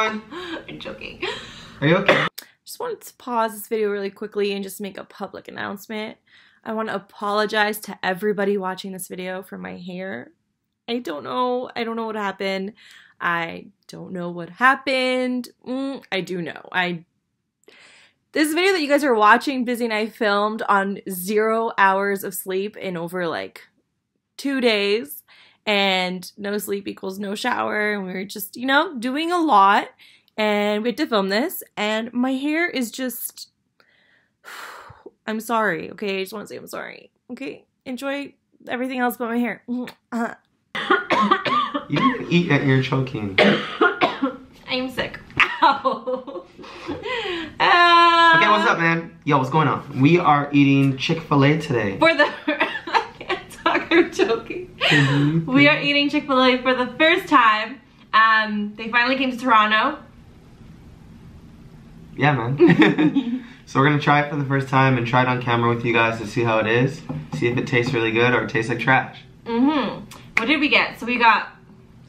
everyone. I'm joking. Are you okay? I just wanted to pause this video really quickly and just make a public announcement. I want to apologize to everybody watching this video for my hair. I don't know. I don't know what happened. I don't know what happened. Mm, I do know. I this video that you guys are watching, Bizzy and I filmed on zero hours of sleep in over like two days. And no sleep equals no shower. And we were just, you know, doing a lot. And we had to film this. And my hair is just. I'm sorry, okay? I just want to say I'm sorry. Okay? Enjoy everything else but my hair. Uh, You can eat and you're choking. I'm sick. Ow. Okay, okay, what's up, man? Yo, what's going on? We are eating Chick-fil-A today. For the I can't talk, I'm joking. We are eating Chick-fil-A for the first time. Um, they finally came to Toronto. Yeah, man. so we're gonna try it for the first time and try it on camera with you guys to see how it is. See if it tastes really good or it tastes like trash. Mm-hmm. What did we get? So we got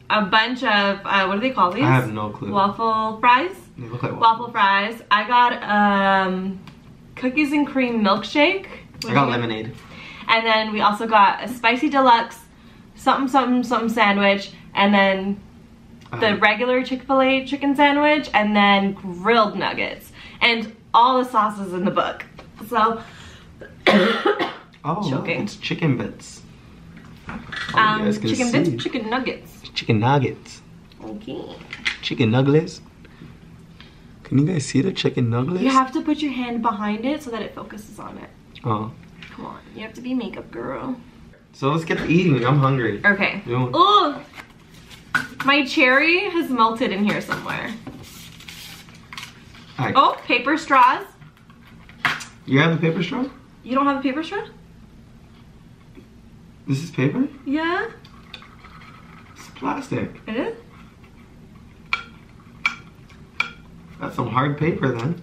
a bunch of uh, what do they call these? I have no clue. Waffle fries. They look like Waffle fries. I got um, cookies and cream milkshake. I got lemonade. And then we also got a spicy deluxe, something something something sandwich, and then the Um, regular Chick-fil-A chicken sandwich, and then grilled nuggets, and all the sauces in the book. So, oh, choking. it's chicken bits. Oh, um, chicken see. bits, chicken nuggets. Chicken nuggets. Okay. Chicken nuggets. Can you guys see the chicken nuggets? You have to put your hand behind it so that it focuses on it. Oh. Come on, you have to be makeup girl. So let's get to eating. I'm hungry. Okay. Oh, my cherry has melted in here somewhere. Alright. Oh, paper straws. You have the paper straw? You don't have a paper straw? This is paper? Yeah, It's plastic. it is. That's some hard paper then.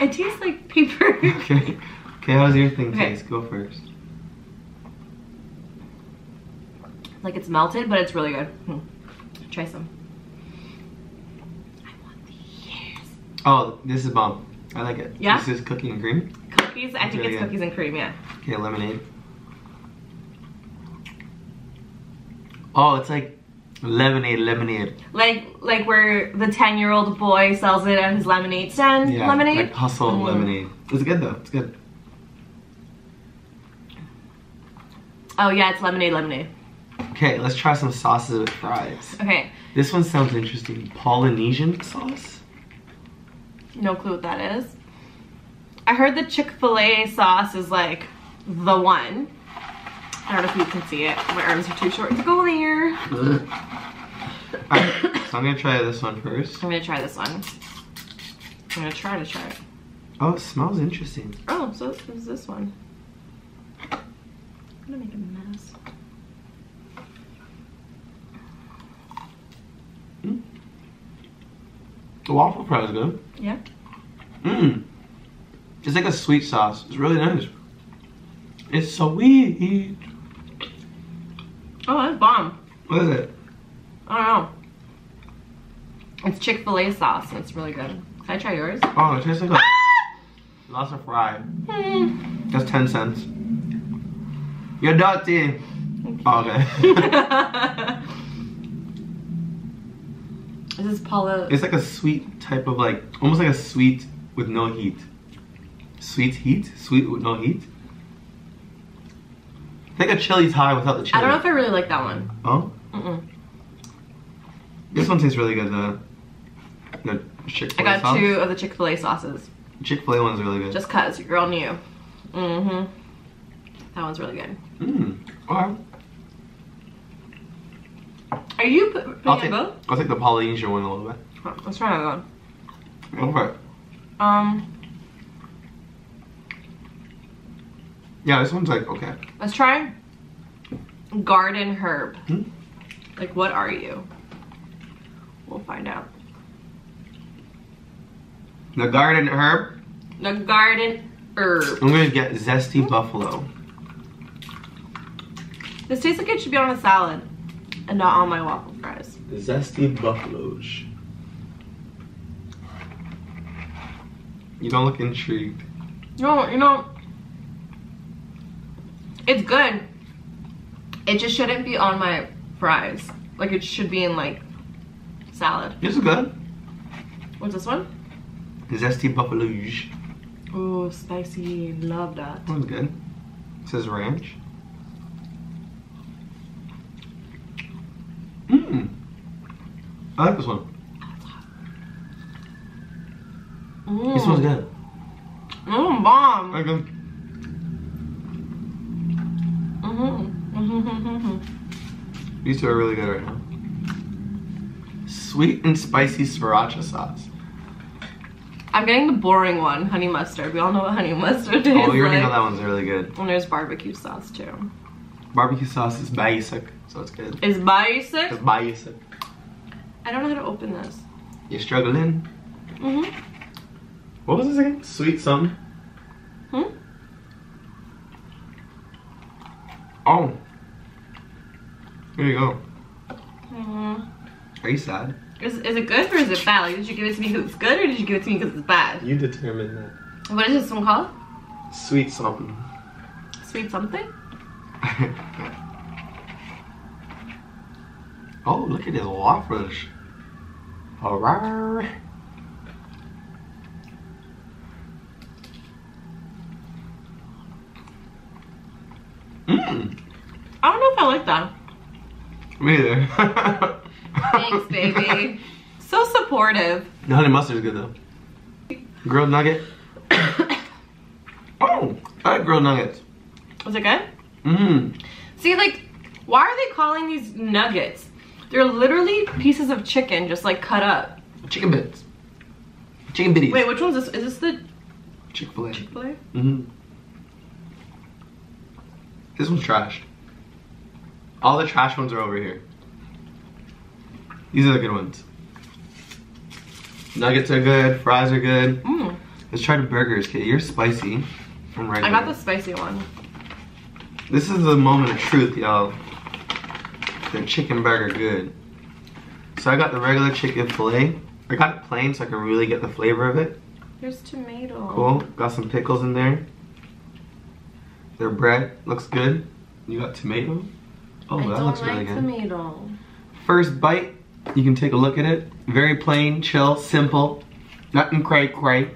It tastes like paper. Okay. Okay, how's your thing Okay. taste? Go first. Like it's melted, but it's really good. Hmm. Try some. I want these. Oh, this is bomb. I like it. Yeah? This is cookie and cream. Cookies? I think really it's good. cookies and cream, yeah. Okay, lemonade. Oh, it's like lemonade, lemonade. Like like where the 10 year old boy sells it at his lemonade stand. Yeah, lemonade? like hustle Mm. lemonade. It's good though. It's good. Oh, yeah, it's lemonade, lemonade. Okay, let's try some sauces with fries. Okay, This one sounds interesting. Polynesian sauce. no clue what that is. I heard the Chick fil A sauce is like the one. I don't know if you can see it. My arms are too short to go there. Alright, so I'm gonna try this one first. I'm gonna try this one. I'm gonna try to try it. Oh, it smells interesting. Oh, so it was this one. I'm gonna make a mess. The waffle fry is good. Yeah. Mmm. It's like a sweet sauce. It's really nice. It's sweet. Oh, that's bomb. What is it? I don't know. It's Chick fil A sauce it's really good. Can I try yours? Oh, it tastes like a lots of fry. Hmm. That's 10 cents. You're dirty. Oh, okay. this is Paula. it's like a sweet type of like, almost like a sweet with no heat. Sweet heat? Sweet with no heat? Like a chili Thai without the chili. I don't know if I really like that one. Oh? Mm-mm. This one tastes really good, though. the I Chick-fil-A got sauce. two of the Chick fil A sauces. Chick-fil-A one's really good. Just cause your girl knew. Mm-hmm. That one's really good. Mmm. Alright. Are you putting I'll take, both? I'll take the Polynesian one a little bit. Oh, let's try another one. It. Um, Yeah, this one's like, okay. let's try garden herb. Hmm? Like, what are you? We'll find out. The garden herb. The garden herb. I'm gonna get zesty buffalo. This tastes like it should be on a salad and not on my waffle fries. Zesty buffaloes. You don't look intrigued. No, you know, it's good. It just shouldn't be on my fries. Like it should be in like salad. This is good. What's this one? Zesty buffalo. Oh, spicy. Love that. one's good. It says ranch. Mmm. I like this one. Mm. This one's good. Mm, bomb. Good. Mm-hmm. These two are really good right now. Sweet and spicy sriracha sauce. I'm getting the boring one, honey mustard. We all know what honey mustard is. Oh, you already like. know that one's really good. And there's barbecue sauce too. Barbecue sauce is basic, so it's good. Is basic? It's basic. I don't know how to open this. You're struggling. Mm-hmm. What was this again? Sweet something? Hmm? Oh. Here you go. Mm. Are you sad? Is, is it good or is it bad? Like, did you give it to me because it's good or did you give it to me because it's bad? You determine that. What is this one called? Sweet something. Sweet something? oh, look at his waffles. Alright. Mmm. I don't know if I like that. Me either. Thanks, baby. so supportive. The honey mustard is good though. Grilled nugget. oh, I like grilled nuggets. Was it good? Mmm. See, like, why are they calling these nuggets? They're literally pieces of chicken just like cut up. Chicken bits. Chicken bitties. Wait, which one's this? Is this the Chick fil A. Chick-fil-A? Mm-hmm. This one's trash. All the trash ones are over here. These are the good ones. Nuggets are good. Fries are good. Mm. Let's try the burgers, Kate. You're spicy. I'm I regular. got the spicy one. This is the moment of truth, y'all. The chicken burger good. So I got the regular chicken fillet. I got it plain so I can really get the flavor of it. Here's tomato. Cool. Got some pickles in there. Their bread looks good. You got tomato. Oh, I that looks like really good. tomato. First bite, you can take a look at it. Very plain, chill, simple. Nothing cray cray.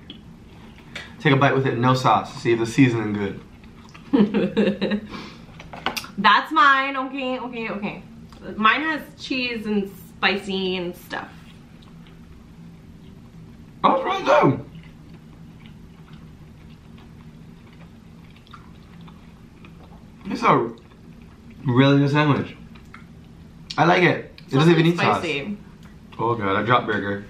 Take a bite with it, no sauce. See if the seasoning good. That's mine. Okay, okay, okay. Mine has cheese and spicy and stuff. Oh, it's really good. It's a really good sandwich. I like it. It doesn't even need sauce. Oh god, I dropped burger.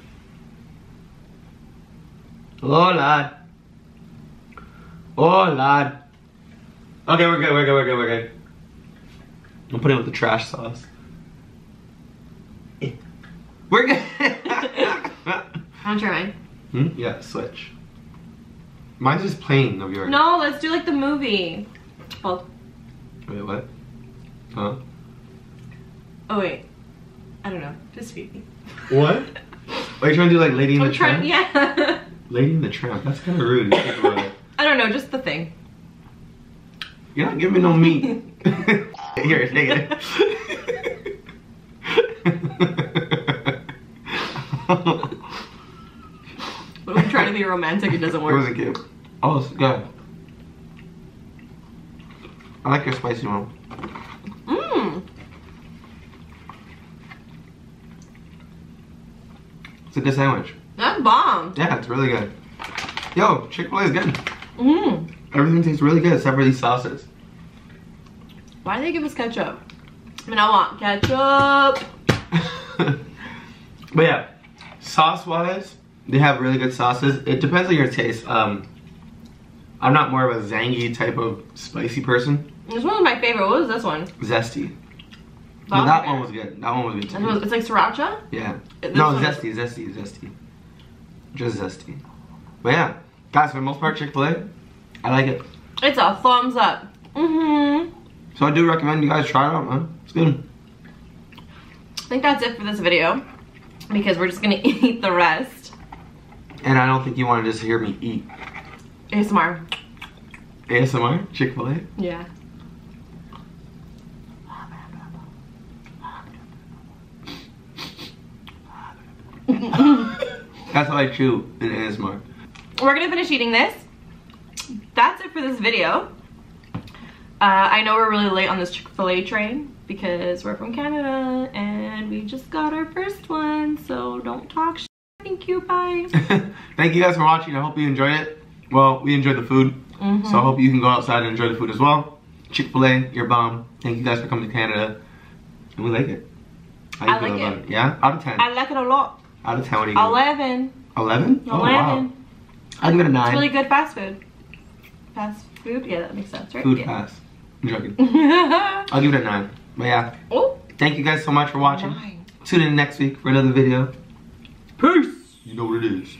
Oh lad. Oh lad. Okay, we're good, we're good, we're good, we're good. I'm putting it with the trash sauce. We're good. I'll try mine. hmm? Yeah, switch. Mine's just plain of yours. No, let's do like the movie. Oh, Wait, what? Huh? oh wait. I don't know. Just feed me. What? Are you trying to do like Lady in I'm the trying. Tramp? Yeah. Lady in the Tramp. That's kind of rude. Think about it. I don't know. Just the thing. You're not giving me no meat. Here, take it. When we try to be romantic, it doesn't was work. it good? Oh, it's good. I like your spicy one. Mmm. It's a good sandwich. That's bomb. Yeah, it's really good. Yo, Chick-fil-A is good. Mmm. Everything tastes really good except for these sauces. Why do they give us ketchup? I mean, I want ketchup. but yeah, sauce-wise, they have really good sauces. It depends on your taste. Um, I'm not more of a zangy type of spicy person. This one was my favorite. What was this one? Zesty. No, that one was good. That one was good too. It's like sriracha. Yeah. This no, zesty, zesty, zesty. Just zesty. But yeah, guys, for the most part, Chick Fil A, I like it. It's a thumbs up. Mm-hmm. So I do recommend you guys try it out, man. It's good. I think that's it for this video because we're just gonna eat the rest. And I don't think you want to just hear me eat. ASMR. ASMR? Chick fil A? Yeah. That's how I chew in ASMR. We're gonna finish eating this. That's it for this video. Uh, I know we're really late on this Chick-fil-A train because we're from Canada and we just got our first one, so don't talk. Thank you, bye. Thank you guys for watching. I hope you enjoyed it. Well, we enjoyed the food, Mhm. so I hope you can go outside and enjoy the food as well. Chick-fil-A, your bomb. Thank you guys for coming to Canada. And we like it. How you I feel like about it. it? Yeah? Out of 10. I like it a lot. Out of 10, what do you give it? 11. 11? Oh, wow. 11. I'd give it a 9. It's really good fast food. Fast food? Yeah, that makes sense, right? Food yeah. pass. I'm joking. I'll give it a 9. But yeah, oh, thank you guys so much for watching. nine. Tune in next week for another video. Peace! You know what it is.